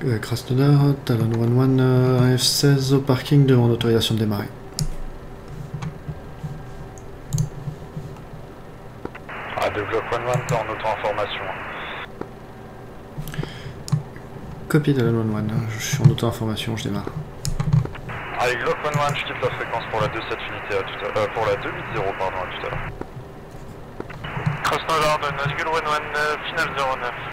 Krasnodar, Talon 11, euh, AF16 au parking devant l'autorisation de démarrer. Ah, de Glock 11, t'es en auto-information. Copie Talon 11, je suis en auto-information, je démarre. Avec Glock 11, je quitte la fréquence pour la 27 unité à tout à l'heure. Euh, pour la 20 pardon, à tout à l'heure. Krasnodar, Navigate 11, final 09.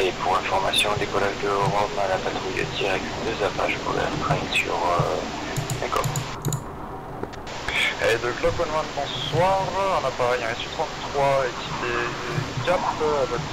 Et pour information, décollage de Rome à la patrouille directe deux Apaches pour la train sur euh, Echo. Et de Glock 11, bonsoir. Un appareil un SU-33 équipé CAP à votre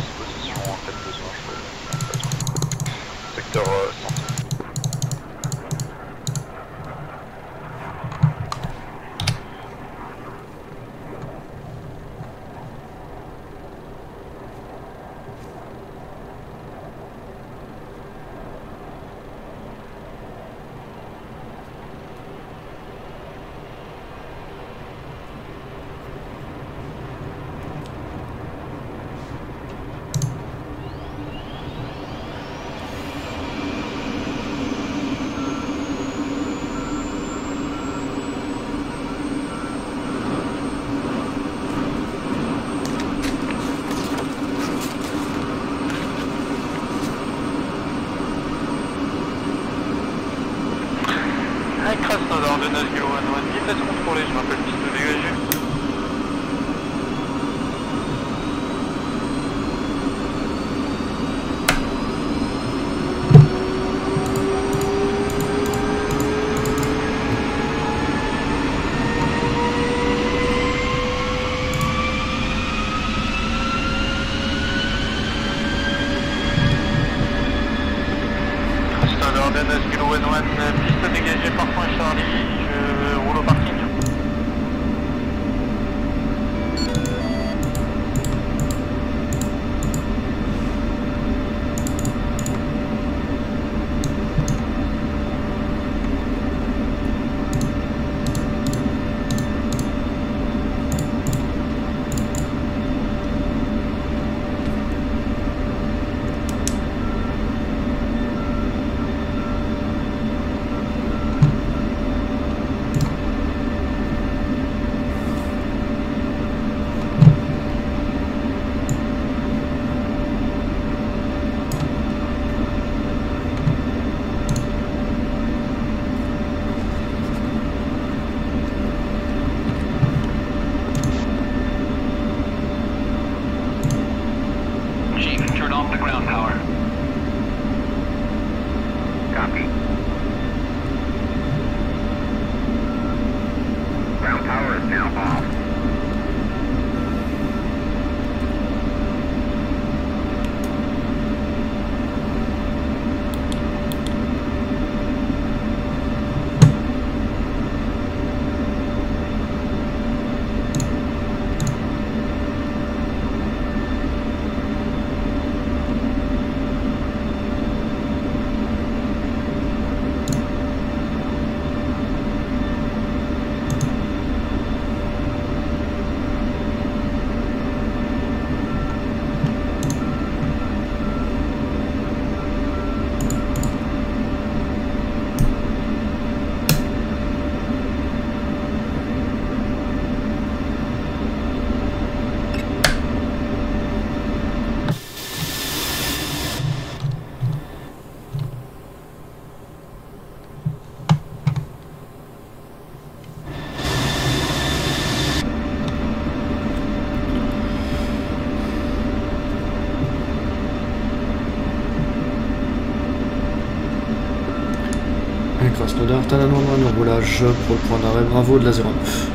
Krasnodar, Talan 1 au roulage pour le point d'arrêt Bravo de la 09.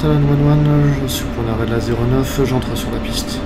Et Krasnodar, Talan 1 je suis pour l'arrêt de la 09, j'entre sur la piste.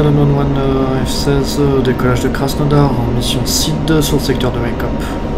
Talon 1-1 euh, F-16, euh, décollage de Krasnodar en mission SID sur le secteur de Makeup.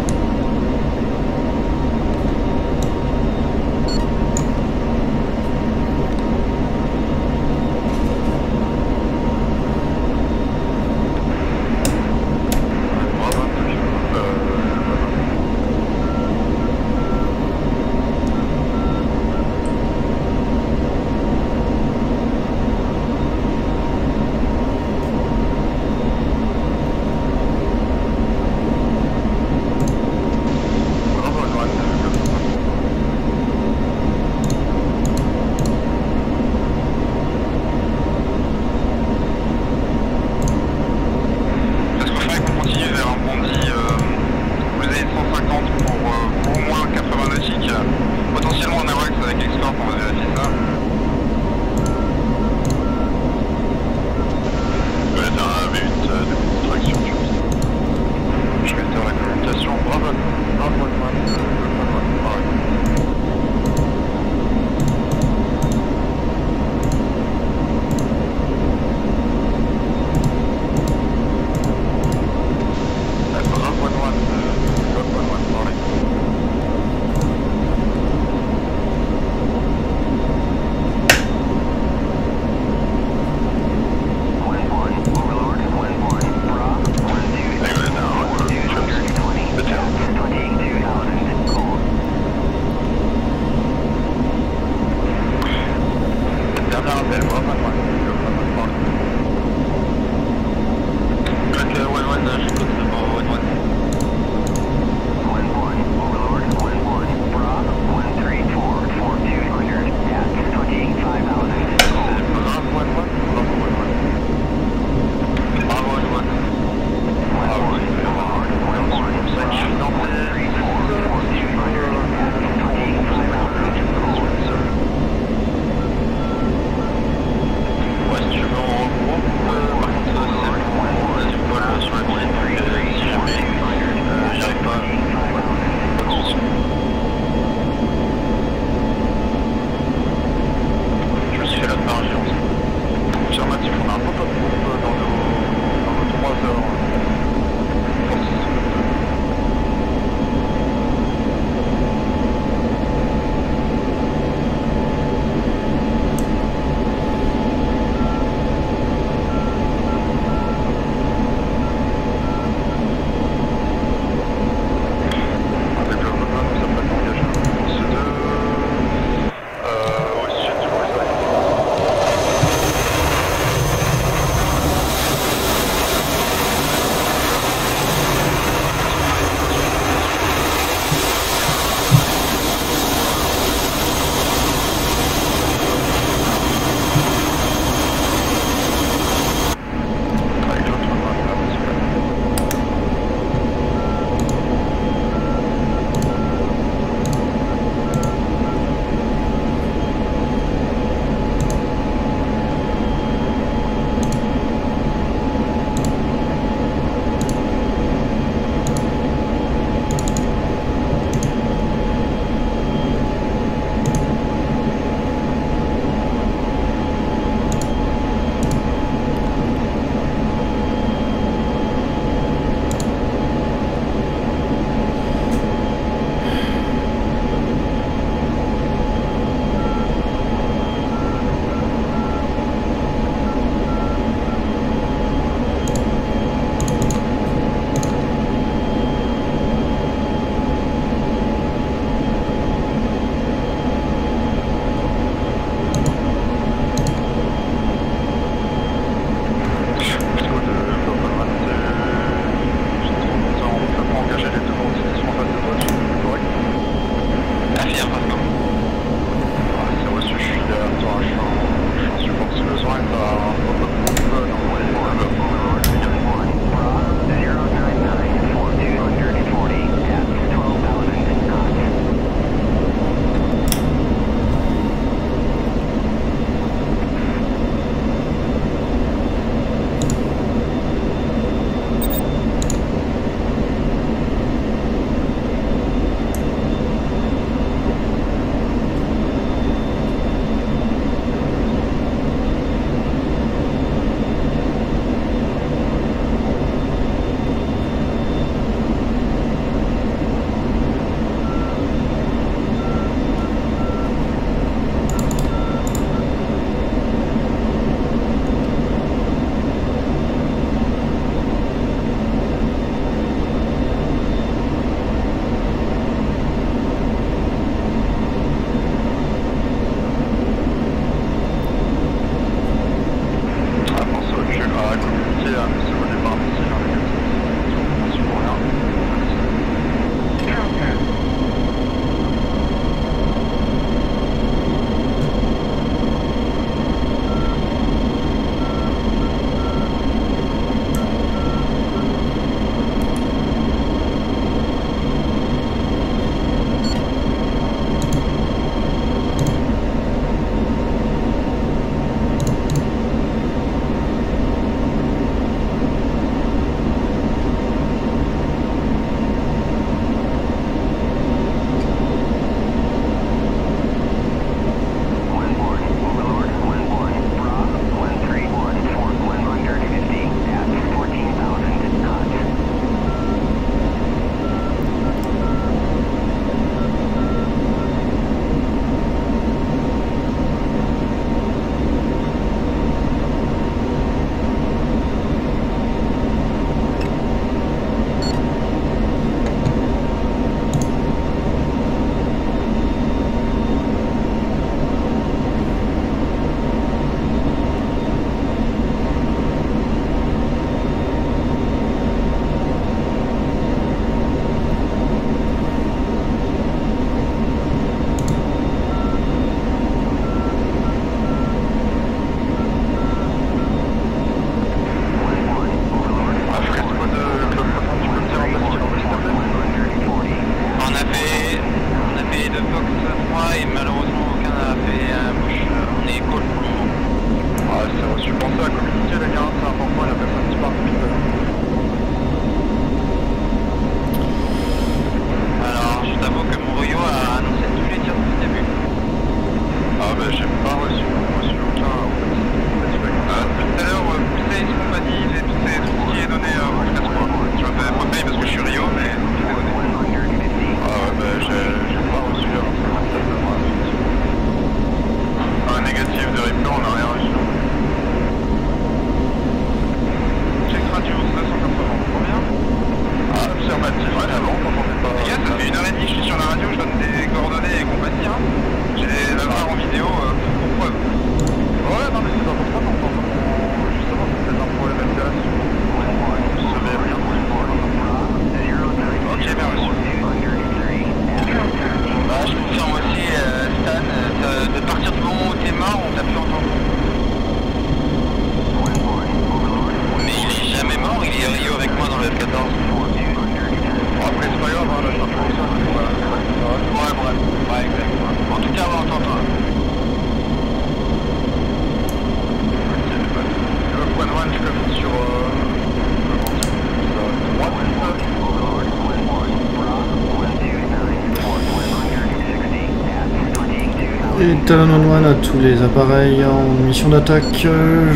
Talon One à tous les appareils en mission d'attaque. Euh,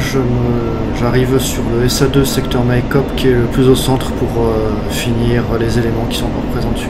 j'arrive sur le SA2 secteur Makeup qui est le plus au centre pour euh, finir les éléments qui sont encore présents dessus.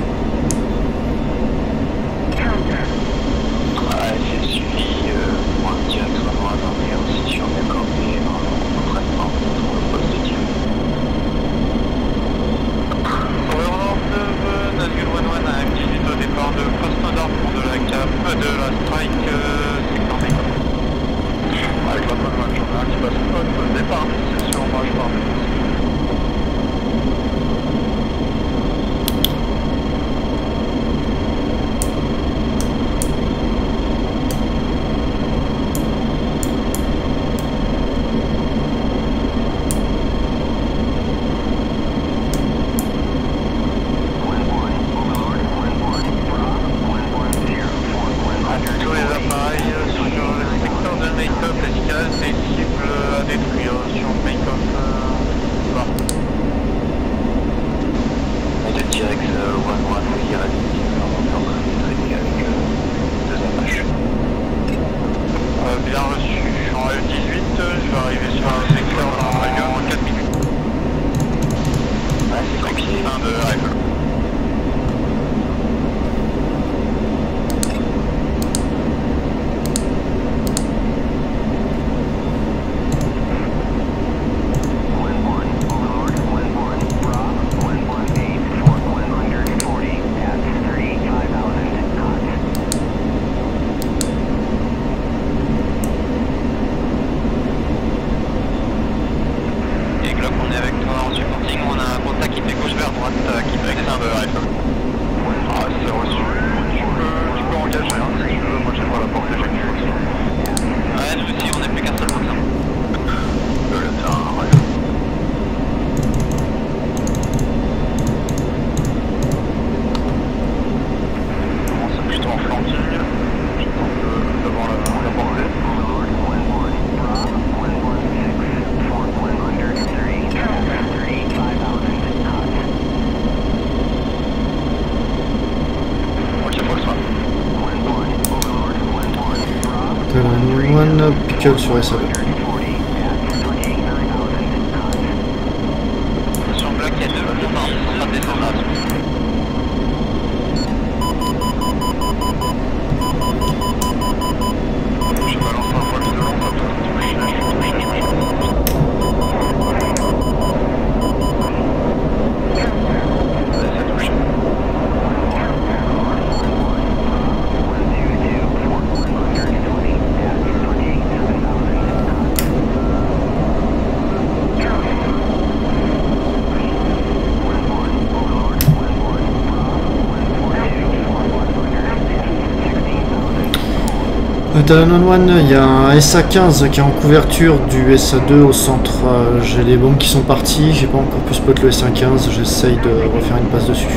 Çok soğuk soruyor. 1, il y a un SA15 qui est en couverture du SA2 au centre. Euh, j'ai les bombes qui sont parties, j'ai pas encore pu spot le SA15, j'essaye de refaire une passe dessus.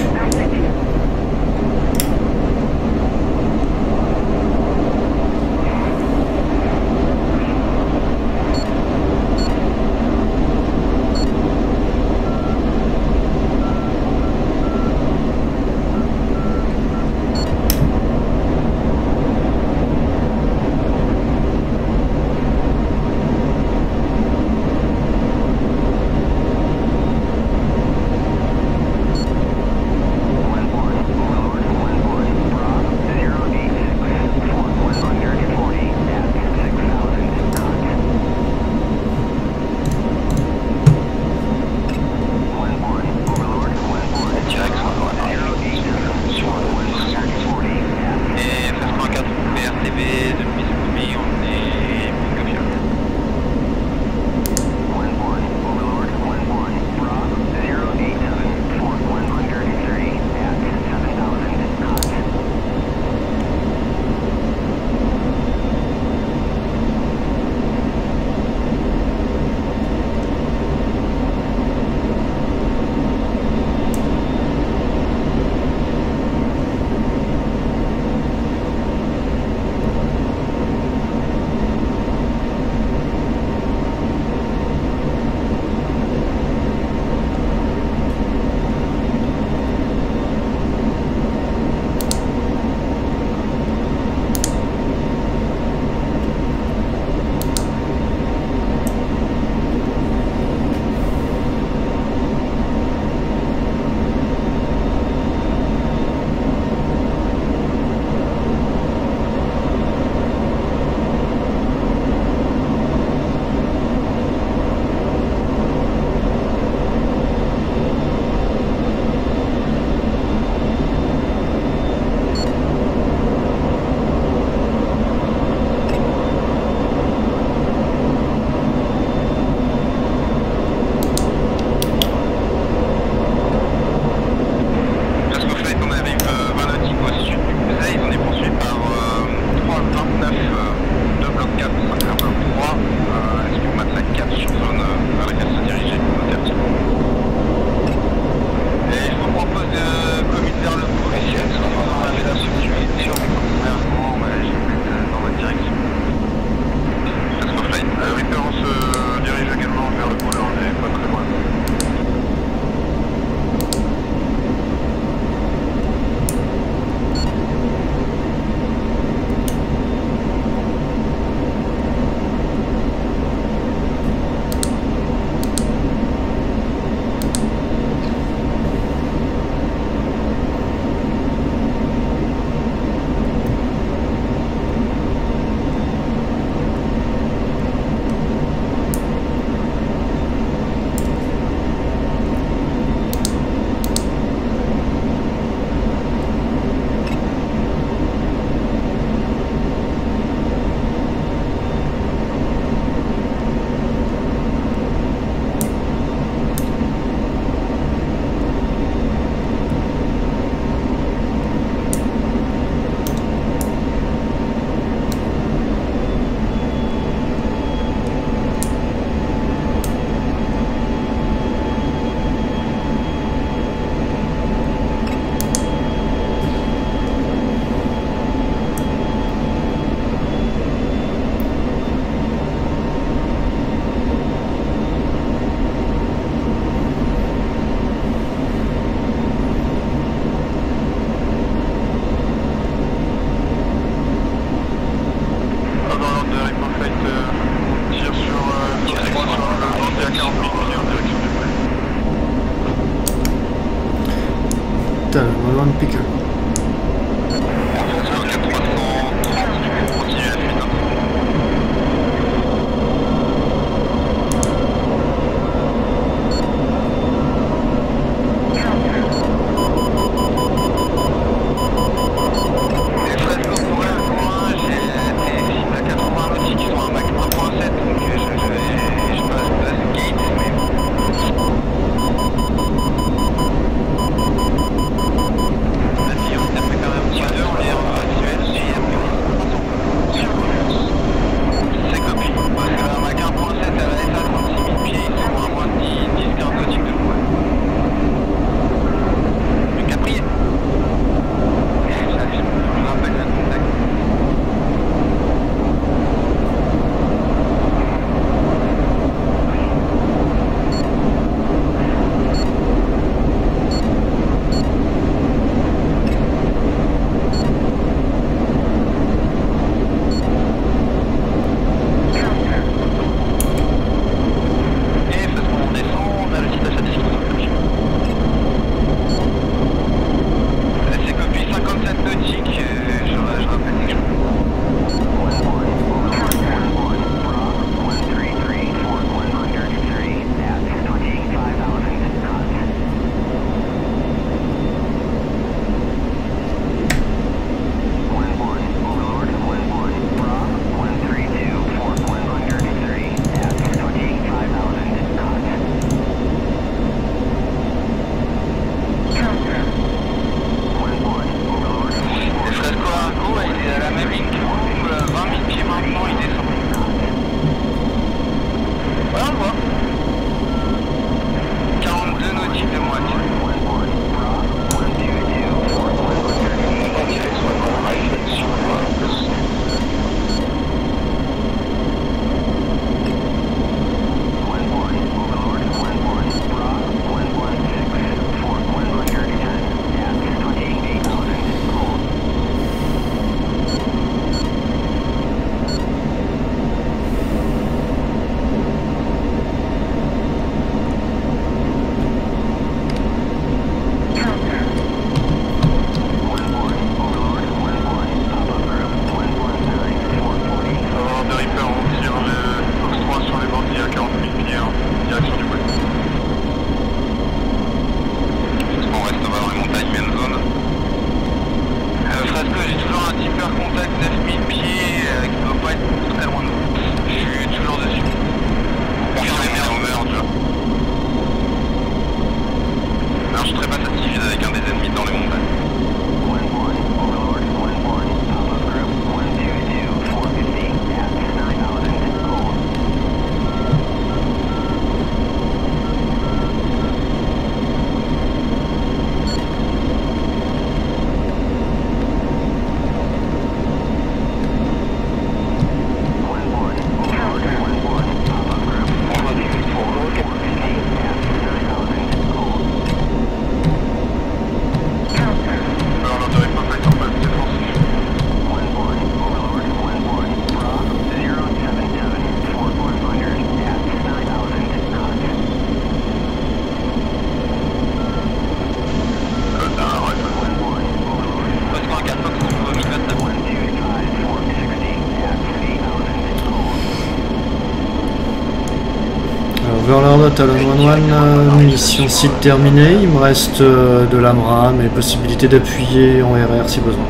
Total 111, munitions site terminée, il me reste euh, de l'AMRAM et possibilité d'appuyer en RR si besoin.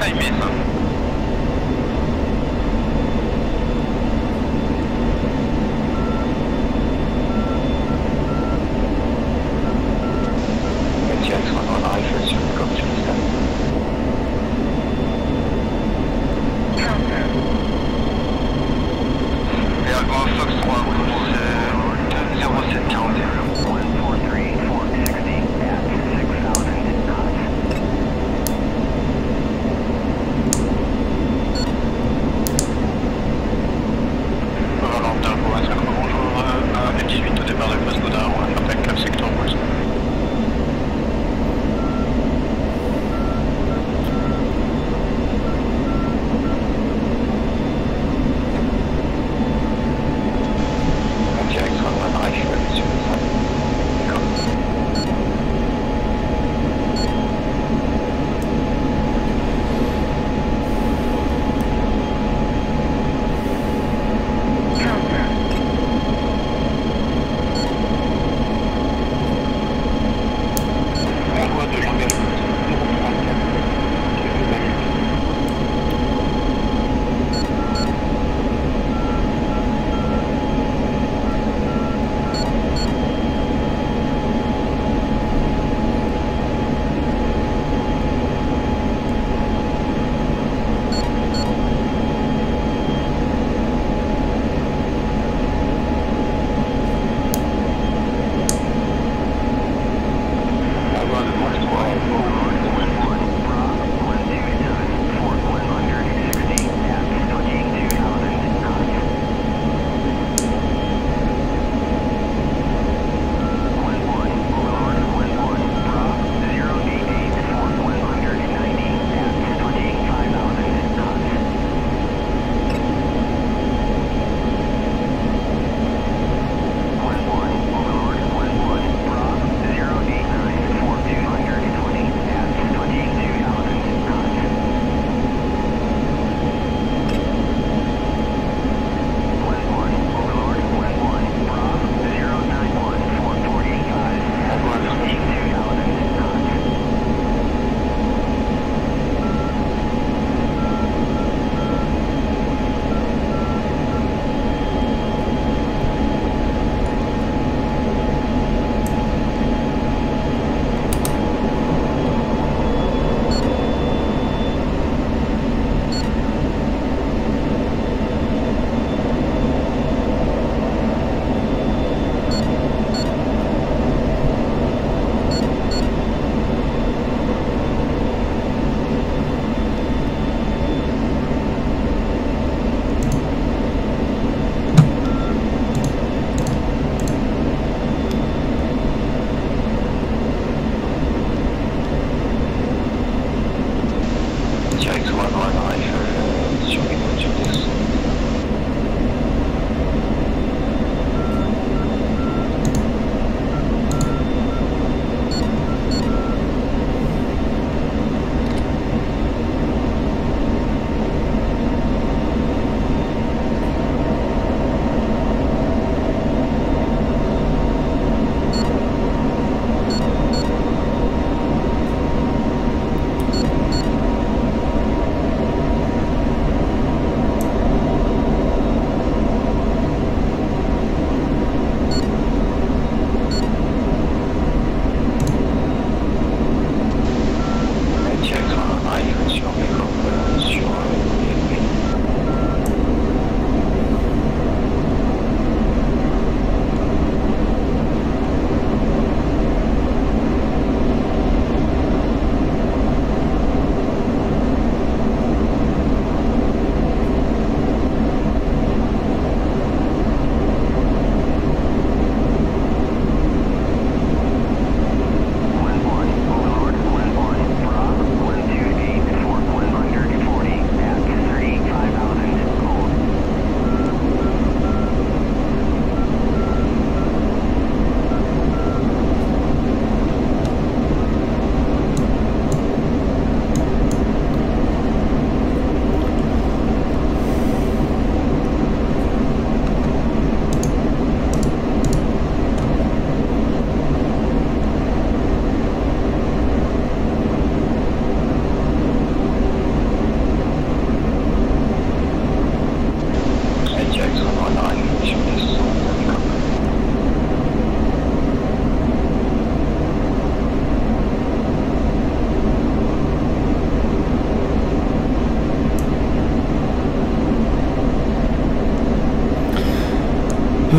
Tẩy.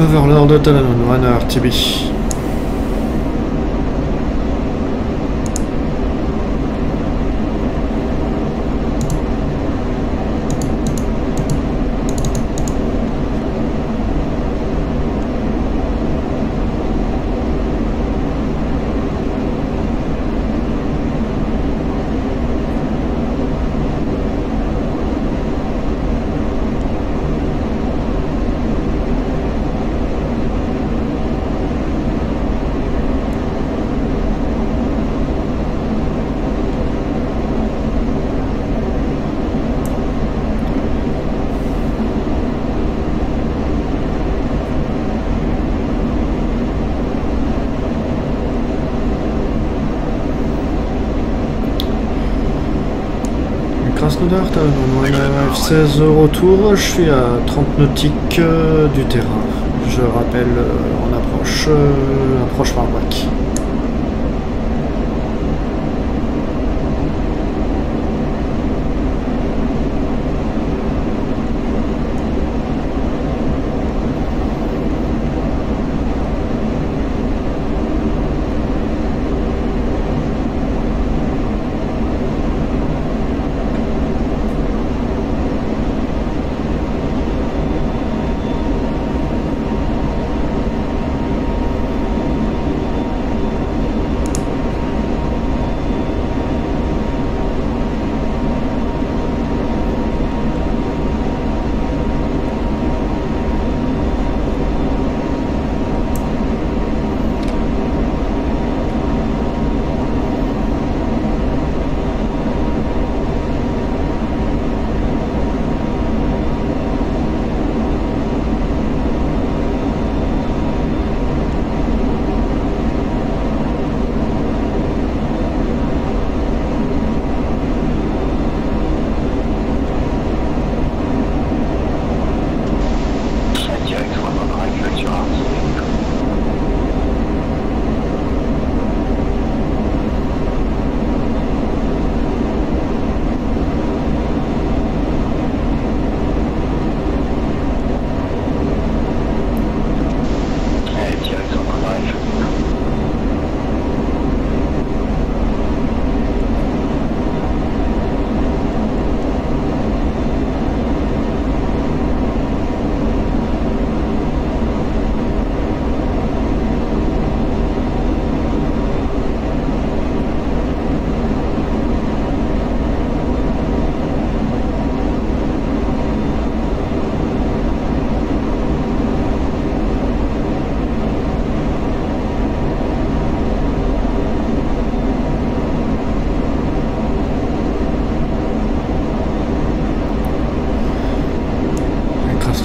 Overlord Talon 1 RTB. Krasnodar, Talon 1 F16 au retour, je suis à 30 nautiques euh, du terrain. Je rappelle euh, en approche, euh, approche par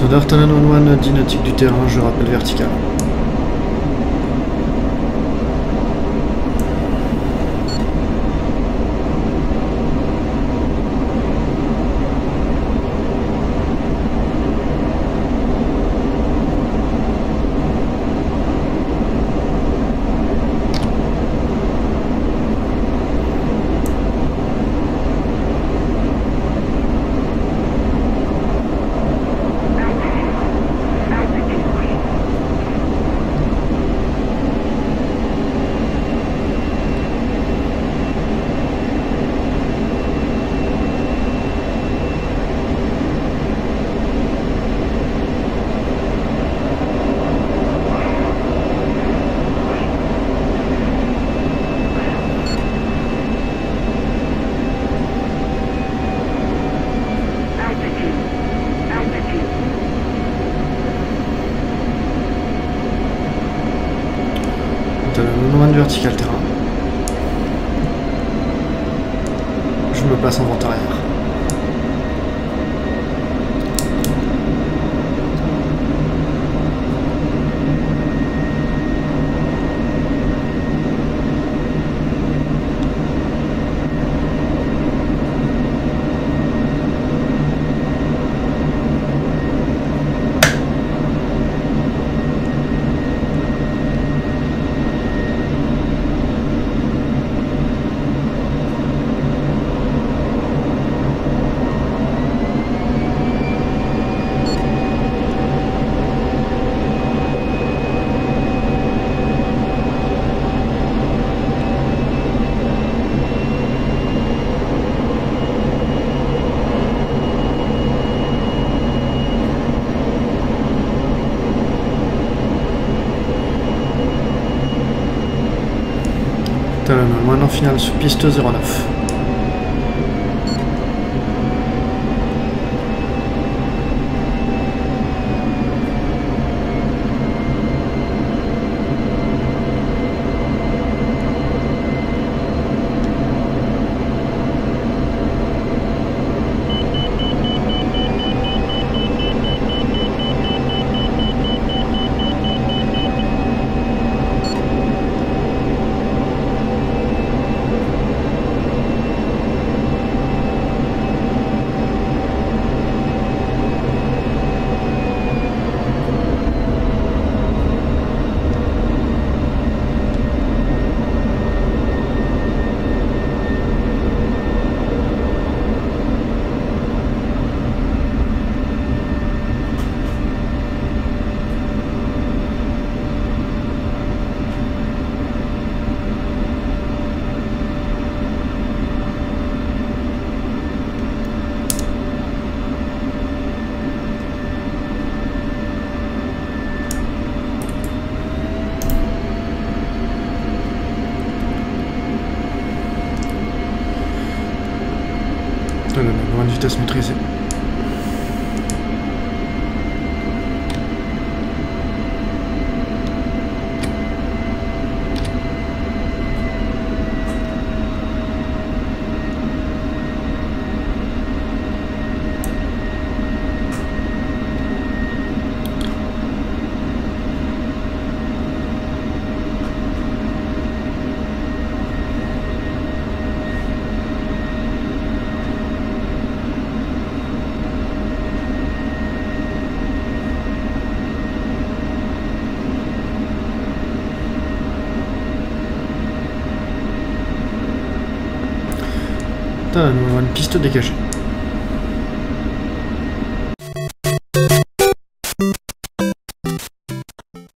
Krasnodar, Talon 1 10 nautiques du terrain, je rappelle vertical. Finale sous piste 09. ich das mit Risiko që të të.